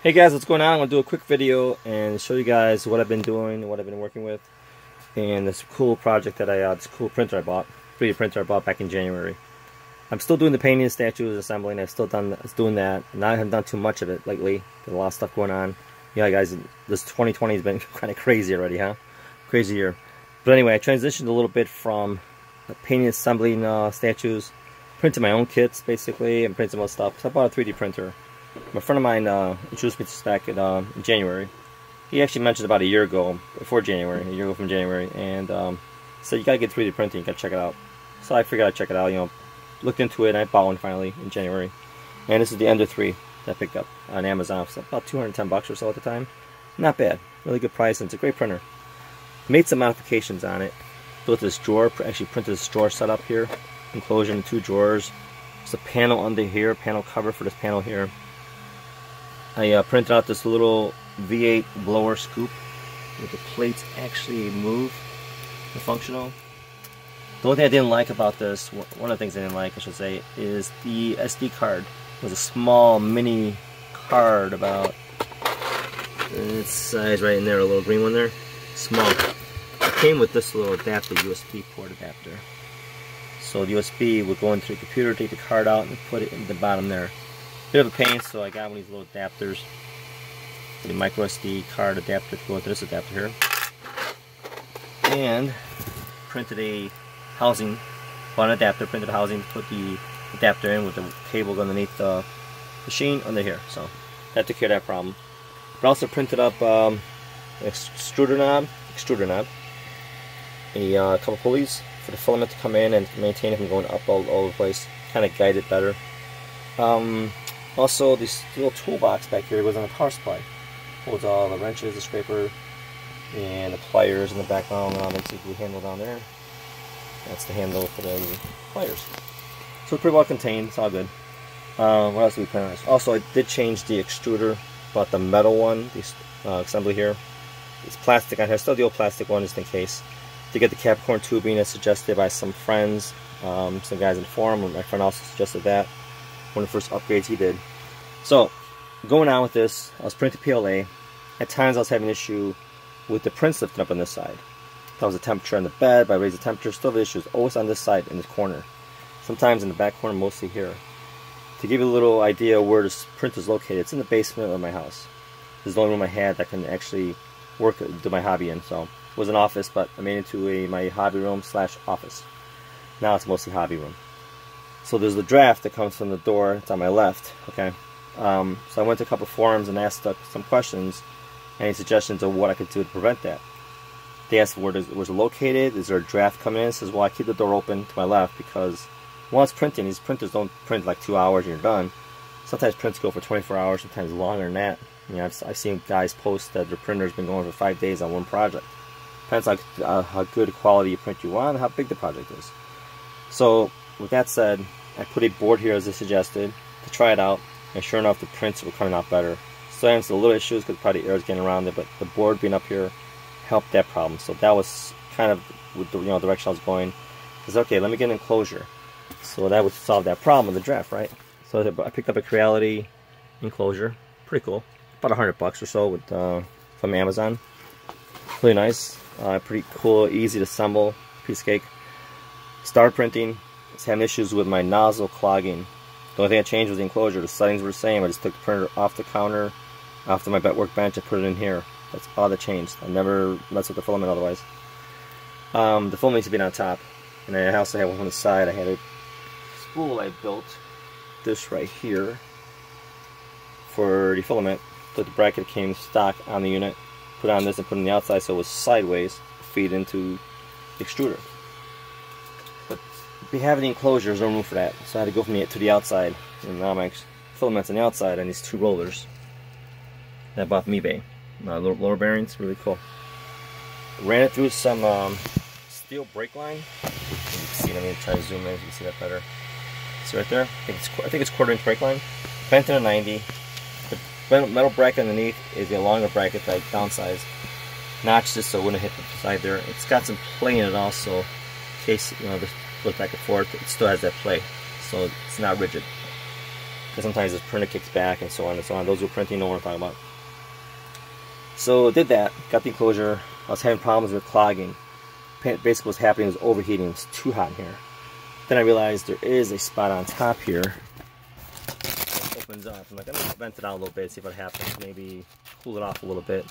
Hey guys, what's going on? I'm going to do a quick video and show you guys what I've been doing, what I've been working with, and this cool project that I, uh, this cool printer I bought, 3D printer I bought back in January. I'm still doing the painting statues, assembling, I've still done doing that, and I haven't done too much of it lately, there's a lot of stuff going on. Yeah guys, this 2020 has been kind of crazy already, huh? Crazy year. But anyway, I transitioned a little bit from painting assembling uh, statues, printing my own kits basically, and printing some stuff. So I bought a 3D printer my friend of mine uh, introduced me to this back in, uh, January. He actually mentioned about a year ago, before January, a year ago from January, and um, said you gotta get 3D printing, you gotta check it out. So I figured I'd check it out, you know, looked into it, and I bought one finally in January. And this is the Ender 3 that I picked up on Amazon for about 210 bucks or so at the time. Not bad, really good price, and it's a great printer. Made some modifications on it. Built this drawer, actually printed this drawer setup here, enclosure in two drawers. There's a panel under here, panel cover for this panel here. I uh, printed out this little V8 blower scoop with the plates actually move and functional. The only thing I didn't like about this, one of the things I didn't like I should say, is the SD card. It was a small mini card about its size right in there, a little green one there. Small. It came with this little adapter, USB port adapter. So the USB would go into the computer, take the card out, and put it in the bottom there. Bit of a pain, so I got one of these little adapters. The micro SD card adapter to go into this adapter here. And printed a housing, one adapter, printed housing to put the adapter in with the cable underneath the machine under here. So that took care of that problem. But also printed up um, extruder knob, extruder knob, a uh, couple pulleys for the filament to come in and maintain it from going up all, all over the place, kind of guide it better. Um, also, this little toolbox back here was on the power supply. Holds all the wrenches, the scraper, and the pliers in the background, and obviously the handle down there. That's the handle for the pliers. So pretty well contained, it's all good. Um, what else did we plan on? this? Also, I did change the extruder, bought the metal one, the uh, assembly here. It's plastic on here, still the old plastic one just in case. To get the Capricorn tubing as suggested by some friends, um, some guys in the forum, my friend also suggested that one of the first upgrades he did. So, going on with this, I was printing PLA. At times I was having an issue with the prints lifting up on this side. That was the temperature on the bed, but I raised the temperature, still the issue is always on this side in this corner. Sometimes in the back corner, mostly here. To give you a little idea where this print is located, it's in the basement of my house. This is the only room I had that can actually work, do my hobby in. So, it was an office, but I made it into a, my hobby room slash office. Now it's mostly hobby room. So there's the draft that comes from the door. It's on my left. Okay. Um, so I went to a couple forums and asked some questions, any suggestions of what I could do to prevent that. They asked where it was located. Is there a draft coming in? It says, well, I keep the door open to my left because once printing, these printers don't print like two hours and you're done. Sometimes prints go for 24 hours, sometimes longer than that. You know, I've, I've seen guys post that their printer's been going for five days on one project. Depends on uh, how good quality print you want how big the project is. So, with that said, I put a board here as I suggested to try it out, and sure enough, the prints were coming out better. So I had a little issues because probably air is getting around it, but the board being up here helped that problem. So that was kind of with the you know direction I was going. Because okay, let me get an enclosure. So that would solve that problem with the draft, right? So I picked up a Creality enclosure, pretty cool, about a hundred bucks or so with uh, from Amazon. Really nice, uh, pretty cool, easy to assemble, piece of cake. Star printing, was having issues with my nozzle clogging. The only thing I changed was the enclosure. The settings were the same. I just took the printer off the counter, off to my workbench, and put it in here. That's all that changed. I never messed with the filament otherwise. Um, the filament needs to be on top. And I also had one on the side. I had a spool I built, this right here, for the filament. So the bracket came stock on the unit. Put on this and put on the outside so it was sideways, feed into the extruder we have the enclosure, there's no room for that. So I had to go from the to the outside. And now my filaments on the outside and these two rollers that I bought from eBay. Uh, lower bearings, really cool. Ran it through some um, steel brake line. You can see, let me try to zoom in so you can see that better. See right there? I think it's, I think it's quarter inch brake line. Bent in a 90. The metal bracket underneath is a longer bracket that I downsized. Notched this so it wouldn't hit the side there. It's got some play in it also. In case, you know, the flip back and forth, it still has that play. So it's not rigid. And sometimes this printer kicks back and so on and so on. Those who are printing know what I'm talking about. So did that, got the enclosure. I was having problems with clogging. Basically what's happening was overheating. It was too hot in here. Then I realized there is a spot on top here. It opens up. I'm like, I'm gonna vent it out a little bit, see what happens. Maybe cool it off a little bit.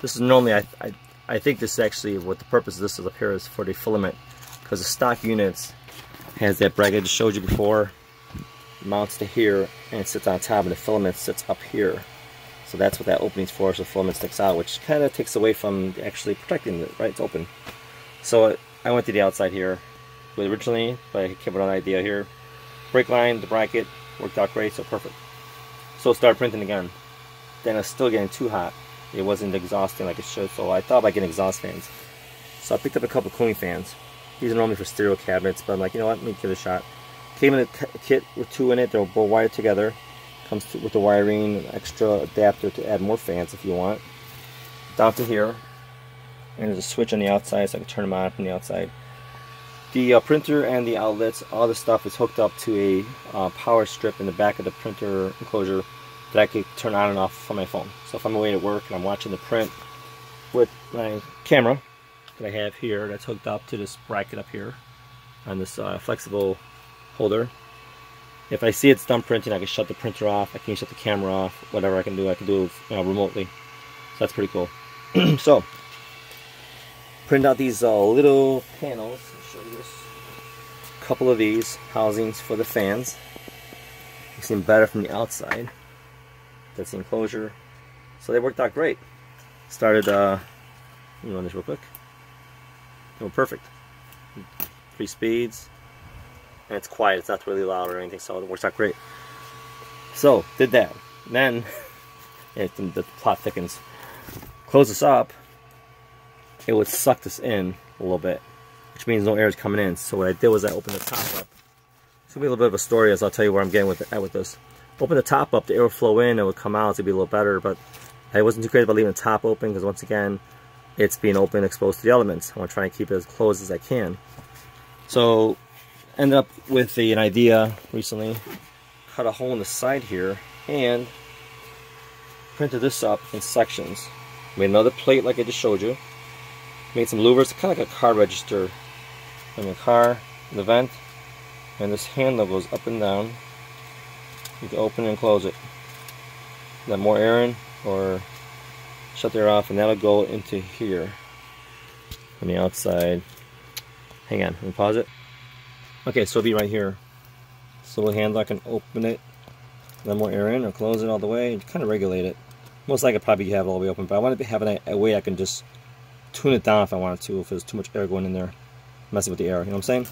This is normally, I, I, I think this is actually, what the purpose of this is up here is for the filament. Because the stock units has that bracket I just showed you before. Mounts to here and it sits on top and the filament sits up here. So that's what that opening's for, so the filament sticks out, which kind of takes away from actually protecting it, right? It's open. So I went to the outside here originally, but I came with an idea here. Brake line, the bracket, worked out great, so perfect. So start printing again. Then it's still getting too hot. It wasn't exhausting like it should, so I thought about getting exhaust fans. So I picked up a couple cooling fans. These are normally for stereo cabinets, but I'm like, you know what, let me give it a shot. Came in a kit with two in it, they're both wired together. Comes to, with the wiring, extra adapter to add more fans if you want. Down to here. And there's a switch on the outside so I can turn them on from the outside. The uh, printer and the outlets, all the stuff is hooked up to a uh, power strip in the back of the printer enclosure that I can turn on and off from my phone. So if I'm away at work and I'm watching the print with my camera that I have here that's hooked up to this bracket up here on this uh, flexible holder, if I see it's done printing, I can shut the printer off, I can shut the camera off, whatever I can do, I can do you know, remotely. So that's pretty cool. so, print out these uh, little panels. show you this. A couple of these housings for the fans. They seem better from the outside. That's the enclosure. So they worked out great. Started, uh, let me run this real quick. Oh, perfect. Three speeds, and it's quiet. It's not really loud or anything, so it works out great. So, did that. Then, it, the plot thickens. Close this up, it would suck this in a little bit, which means no air is coming in. So what I did was I opened the top up. It's gonna be a little bit of a story as I'll tell you where I'm getting with, at with this. Open the top up, the air would flow in, it would come out, gonna be a little better, but I wasn't too crazy about leaving the top open because once again, it's being open, exposed to the elements. I want to try and keep it as closed as I can. So ended up with an idea recently, cut a hole in the side here, and printed this up in sections. Made another plate like I just showed you. Made some louvers, kind of like a car register in the car, the vent, and this handle goes up and down. You can open and close it. Let more air in, or shut the air off, and that'll go into here on the outside. Hang on, let me pause it. Okay, so it'll be right here. So handle, I can open it, let more air in, or close it all the way, and kind of regulate it. Most likely probably have it all the way open, but I want to have a, a way I can just tune it down if I wanted to, if there's too much air going in there, messing with the air, you know what I'm saying?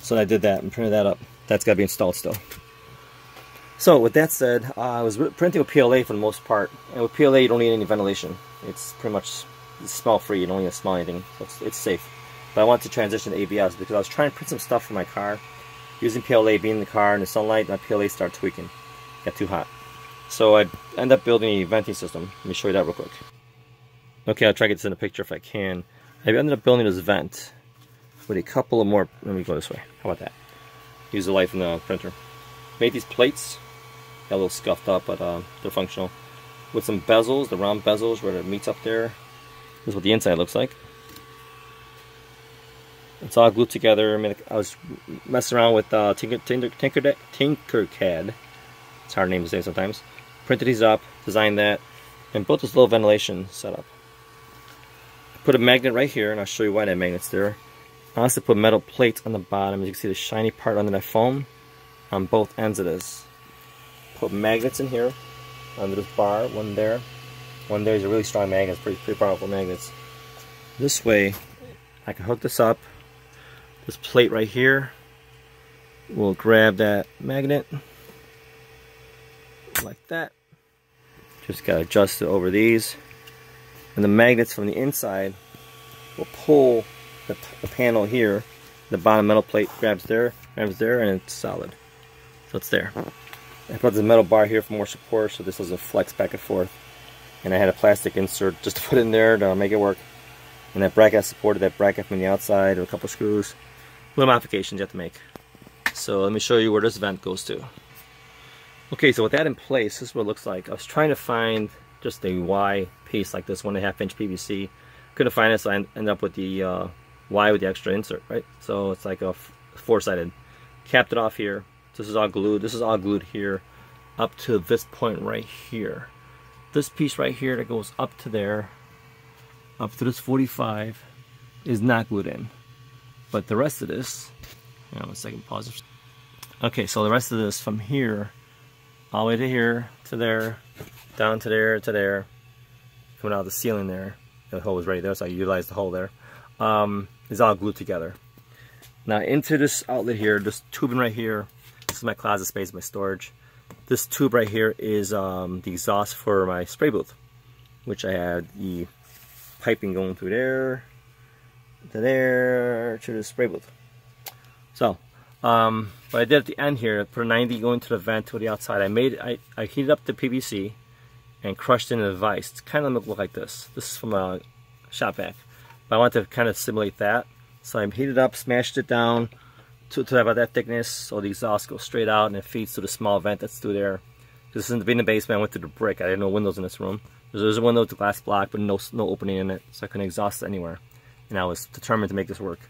So I did that and printed that up. That's got to be installed still. So with that said, uh, I was printing with PLA for the most part, and with PLA you don't need any ventilation. It's pretty much smell free, you don't need to smell anything, so it's, it's safe. But I wanted to transition to ABS because I was trying to print some stuff for my car. Using PLA, being in the car in the sunlight, my PLA started tweaking. Got too hot. So I ended up building a venting system. Let me show you that real quick. Okay, I'll try to get this in a picture if I can. I ended up building this vent with a couple of more, let me go this way. How about that? Use the light from the printer. Made these plates. Got a little scuffed up, but uh, they're functional. With some bezels, the round bezels where it meets up there. This is what the inside looks like. It's all glued together. I mean, I was messing around with uh, Tinker, Tinker, Tinker, Tinkercad. It's hard name to say sometimes. Printed these up, designed that, and built this little ventilation setup. Put a magnet right here, and I'll show you why that magnet's there. I also put metal plates on the bottom. As you can see the shiny part under that foam on both ends of this. Put magnets in here under this bar, one there. One there is a really strong magnet, pretty, pretty powerful magnets. This way, I can hook this up this plate right here will grab that magnet like that. Just got to adjust it over these. And the magnets from the inside will pull the, the panel here. The bottom metal plate grabs there, grabs there, and it's solid. So it's there. I put this metal bar here for more support so this doesn't flex back and forth. And I had a plastic insert just to put in there to make it work. And that bracket supported that bracket from the outside with a couple screws little modifications you have to make. So let me show you where this vent goes to. Okay, so with that in place, this is what it looks like. I was trying to find just a Y piece like this, one and a half inch PVC. Couldn't find it, so I ended up with the uh, Y with the extra insert, right? So it's like a four-sided. Capped it off here. This is all glued. This is all glued here up to this point right here. This piece right here that goes up to there, up to this 45, is not glued in. But the rest of this, hang on a second, pause. Okay, so the rest of this from here all the way to here, to there, down to there, to there, coming out of the ceiling there. The hole was right there, so I utilized the hole there. Um, is all glued together. Now into this outlet here, this tubing right here, my closet space, my storage. This tube right here is um, the exhaust for my spray booth, which I had the piping going through there, to there, to the spray booth. So, um, what I did at the end here, put a 90 going to the vent to the outside. I made, I, I heated up the PVC and crushed it in the vise. It's kind of look like this. This is from a shop vac. But I want to kind of simulate that. So I heated up, smashed it down to, to about that thickness so the exhaust goes straight out and it feeds to the small vent that's through there. This is in the, in basement, I went through the brick. I had no windows in this room. There's a window with glass block, but no, no opening in it, so I couldn't exhaust anywhere. And I was determined to make this work.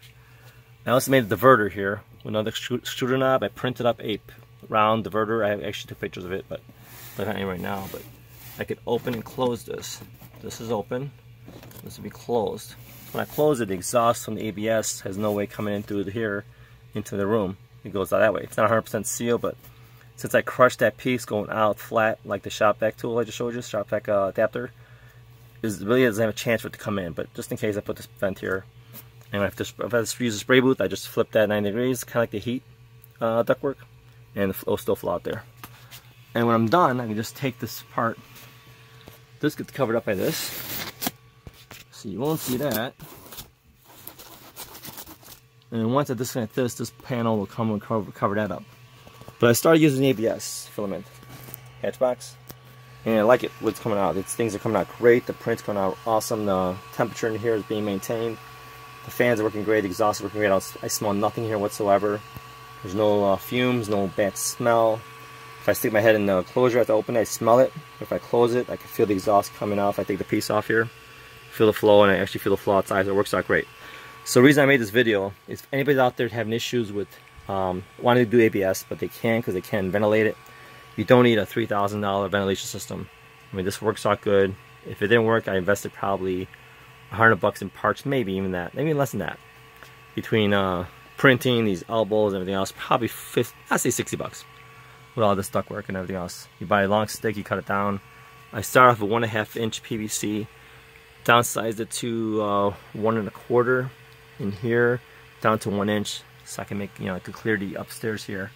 I also made a diverter here with another extruder knob. I printed up a round diverter. I actually took pictures of it, but not any right now. But I could open and close this. This is open. This will be closed. When I close it, the exhaust from the ABS has no way coming in through here into the room. It goes out that way. It's not 100% sealed, but since I crushed that piece going out flat, like the shop vac tool I just showed you, shop vac uh, adapter, it really doesn't have a chance for it to come in. But just in case, I put this vent here and if, this, if I use a spray booth, I just flip that 90 degrees, kind of like the heat uh, ductwork, and it'll still flow out there. And when I'm done, I can just take this part. This gets covered up by this. So you won't see that. And then once I disconnect this, this panel will come and cover, cover that up. But I started using ABS filament hatchbox. And I like it, what's coming out. It's, things are coming out great. The print's coming out awesome. The temperature in here is being maintained. The fans are working great, the exhaust is working great. I smell nothing here whatsoever. There's no uh, fumes, no bad smell. If I stick my head in the closure at the open, I smell it. If I close it, I can feel the exhaust coming off. I take the piece off here, feel the flow, and I actually feel the flow outside. So it works out great. So the reason I made this video is if anybody's out there having issues with um, wanting to do ABS, but they can't because they can't ventilate it, you don't need a $3,000 ventilation system. I mean, this works out good. If it didn't work, I invested probably 100 bucks in parts, maybe even that, maybe less than that. Between uh, printing, these elbows, and everything else, probably 50, I'd say 60 bucks with all this ductwork and everything else. You buy a long stick, you cut it down. I start off with one and a half inch PVC, downsized it to uh, one and a quarter in here, down to one inch, so I can make, you know, I can clear the upstairs here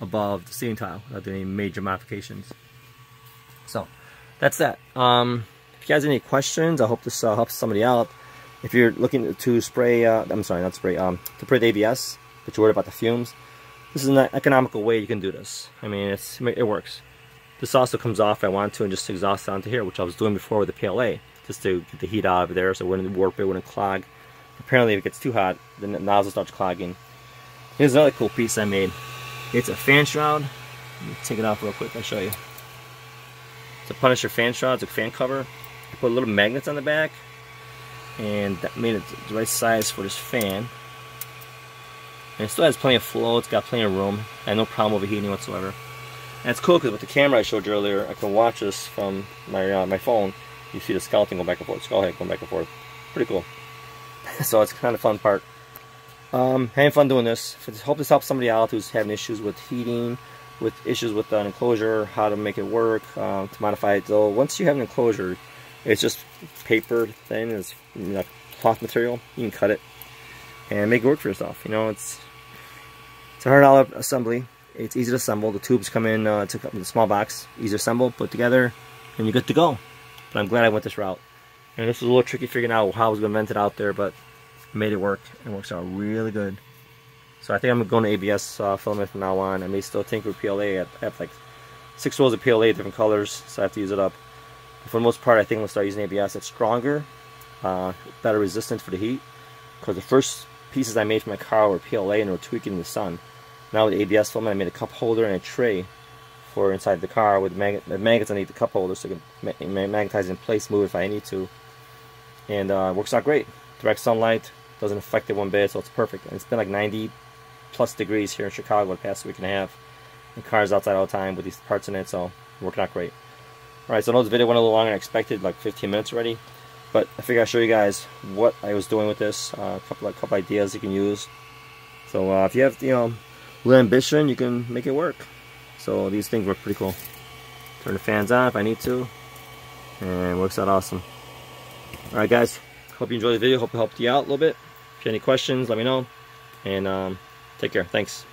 above the ceiling tile without doing any major modifications. So, that's that. Um, if you guys have any questions, I hope this uh, helps somebody out. If you're looking to spray, uh, I'm sorry, not spray, um, to the ABS, but you're worried about the fumes, this is an economical way you can do this. I mean, it's it works. This also comes off if I want to and just exhaust onto here, which I was doing before with the PLA, just to get the heat out of there so it wouldn't warp, it wouldn't clog. Apparently, if it gets too hot, then the nozzle starts clogging. Here's another cool piece I made. It's a fan shroud. Let me take it off real quick, I'll show you. It's a Punisher fan shroud, it's a fan cover. I put little magnets on the back and that made it the right size for this fan. And it still has plenty of flow, it's got plenty of room. Had no problem overheating whatsoever. And it's cool because with the camera I showed you earlier, I can watch this from my uh, my phone. You see the skeleton go back and forth, skull head going back and forth. Pretty cool. So it's kind of fun part. Um, having fun doing this. Hope this helps somebody out who's having issues with heating, with issues with an enclosure, how to make it work, um, to modify it. So once you have an enclosure, it's just paper thin, it's you know, cloth material. You can cut it and make it work for yourself. You know, it's it's a hundred dollar assembly. It's easy to assemble. The tubes come in uh, to the small box, easy to assemble, put together, and you're good to go. But I'm glad I went this route. And this was a little tricky figuring out how I was going to vent it out there, but made it work. It works out really good. So I think I'm going to ABS uh, filament from now on. I may still tinker with PLA. I have like six rolls of PLA, different colors, so I have to use it up for the most part, I think I'm going to start using ABS. It's stronger, uh, better resistance for the heat. Because the first pieces I made for my car were PLA and were tweaking in the sun. Now with ABS filament, I made a cup holder and a tray for inside the car with mag magnets underneath the cup holder so I can ma magnetize in place, move if I need to. And uh, works out great. Direct sunlight, doesn't affect it one bit, so it's perfect. And it's been like 90 plus degrees here in Chicago the past week and a half. And cars outside all the time with these parts in it, so working out great. Alright, so I know this video went a little longer than expected, like 15 minutes already. But I figured I'd show you guys what I was doing with this, uh, a couple of couple ideas you can use. So uh, if you have, you know, little ambition, you can make it work. So these things work pretty cool. Turn the fans on if I need to. And works out awesome. Alright guys, hope you enjoyed the video. Hope it helped you out a little bit. If you have any questions, let me know. And um, take care. Thanks.